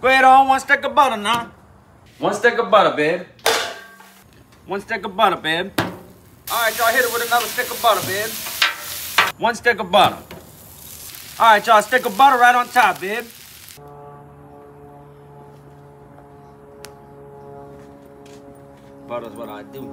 Go ahead on one stick of butter now. One stick of butter, babe. One stick of butter, babe. All right, y'all hit it with another stick of butter, babe. One stick of butter. All right, y'all, stick of butter right on top, babe. Butter's what I do.